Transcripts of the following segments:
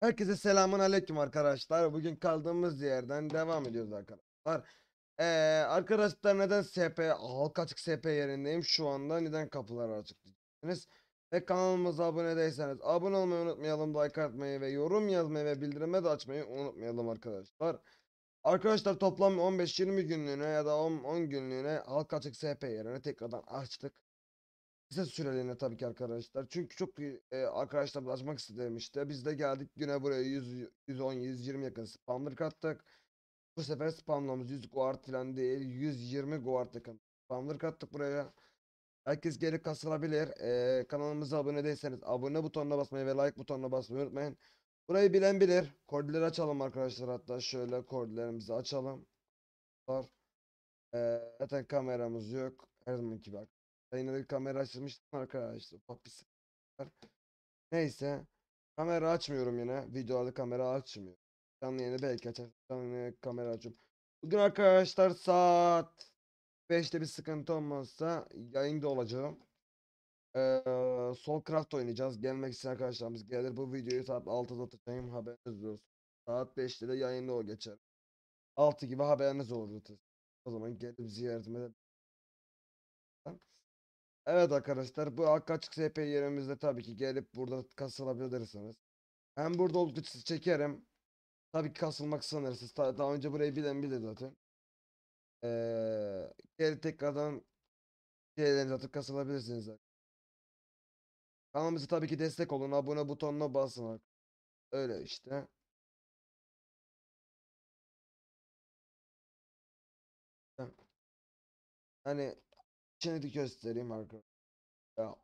Herkese selamun aleyküm arkadaşlar. Bugün kaldığımız yerden devam ediyoruz arkadaşlar. Ee, arkadaşlar neden SP, halka açık SP yerindeyim şu anda. Neden kapılar açık diyeceksiniz. Ve kanalımıza abone değilseniz abone olmayı unutmayalım. Like atmayı ve yorum yazmayı ve bildirime de açmayı unutmayalım arkadaşlar. Arkadaşlar toplam 15-20 günlüğüne ya da 10, 10 günlüğüne halka açık SP yerine tekrardan açtık. Kısa süreliğine tabii ki arkadaşlar. Çünkü çok e, arkadaşlar açmak istedim işte. Biz de geldik güne buraya 100, 110, 120 yakın spamlar kattık. Bu sefer spamlamız 100 guard falan değil. 120 guard yakın spamlar kattık buraya. Herkes geri kasılabilir. E, kanalımıza abone değilseniz abone butonuna basmayı ve like butonuna basmayı unutmayın. Burayı bilen bilir. Koordinatları açalım arkadaşlar. Hatta şöyle koordinatlarımızı açalım. Var. E, zaten kameramız yok. Her zamanki gibi yine de kamera açmıştım arkadaşlar. Var. Neyse. Kamera açmıyorum yine. Videolarda kamera açmıyorum. Canlı yayını belki açarım. Canlı yayını kamera açıyorum. Bugün arkadaşlar saat 5'te bir sıkıntı olmazsa yayında olacağım. Ee, Soulcraft oynayacağız. Gelmek isteyen arkadaşlarımız gelir. Bu videoyu saat 6'da atacağım. Haberiniz olsun. Saat 5'te de yayında o geçer. 6 gibi haberiniz olur. O zaman gelip ziyaretime de Evet arkadaşlar bu Hakkı Açık SP yerimizde tabii ki gelip burada kasılabilirsiniz. Hem burada oldukça çekerim. Tabii ki kasılmak sanırsınız. Daha önce burayı bilen bilir zaten. Ee, geri tekrardan şeylerinizi atıp kasılabilirsiniz. Kanalımıza tabii ki destek olun. Abone butonuna basın. Öyle işte. Hani şimdi göstereyim arkadaşlar.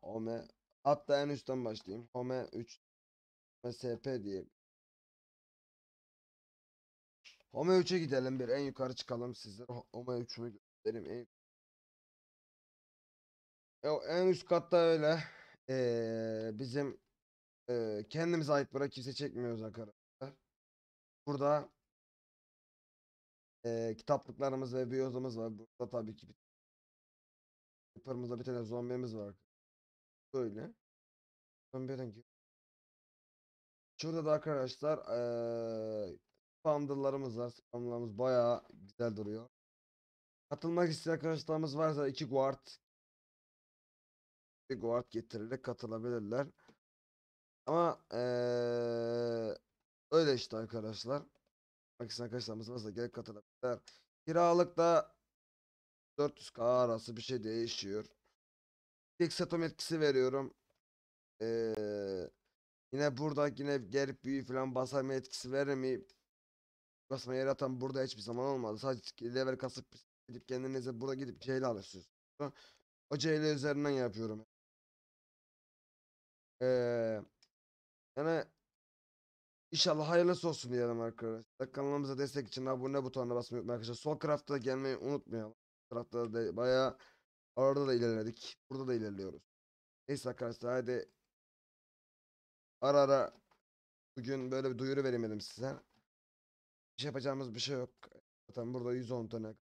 Home hatta en üstten başlayayım. Home 3 Home SP diye. Home 3'e gidelim bir en yukarı çıkalım sizlere. Ho- Home 3'ümü göstereyim. En, en üst katta öyle. Ee, bizim ee, kendimize ait bırak kimse çekmiyoruz arkadaşlar. Burada ee, kitaplıklarımız ve biyozumuz var. Burada tabii ki Creeper'ımızda bir tane zombimiz var. Böyle. Zombiden gir. Şurada da arkadaşlar eee spamlarımız var. Spamlarımız bayağı güzel duruyor. Katılmak isteyen arkadaşlarımız varsa iki guard bir guard getirerek katılabilirler. Ama eee öyle işte arkadaşlar. Bak isteyen arkadaşlarımız varsa gelip katılabilirler. Kiralık da 400k arası bir şey değişiyor. Tek satom etkisi veriyorum. Eee Yine burada yine gelip büyü falan basarma etkisi vermeyip basma yer atan burada hiçbir zaman olmadı. Sadece level kasıp gidip kendinize burada gidip CL alırsınız. O CL üzerinden yapıyorum. Ee, yani inşallah hayırlısı olsun diyelim arkadaşlar. Kanalımıza destek için abone butonuna basmayı unutmayın arkadaşlar. Sol craft'ta gelmeyi unutmayalım. Craft'ta da bayağı orada da ilerledik. Burada da ilerliyoruz. Neyse arkadaşlar hadi ara ara bugün böyle bir duyuru veremedim size. Bir şey yapacağımız bir şey yok. Zaten burada 110 tane.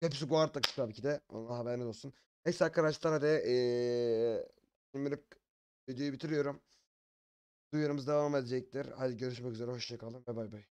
Hepsi guard takı tabii ki de. Allah haberiniz olsun. Neyse arkadaşlar hadi ee, şimdilik videoyu bitiriyorum. Duyurumuz devam edecektir. Hadi görüşmek üzere. Hoşçakalın ve bay bay.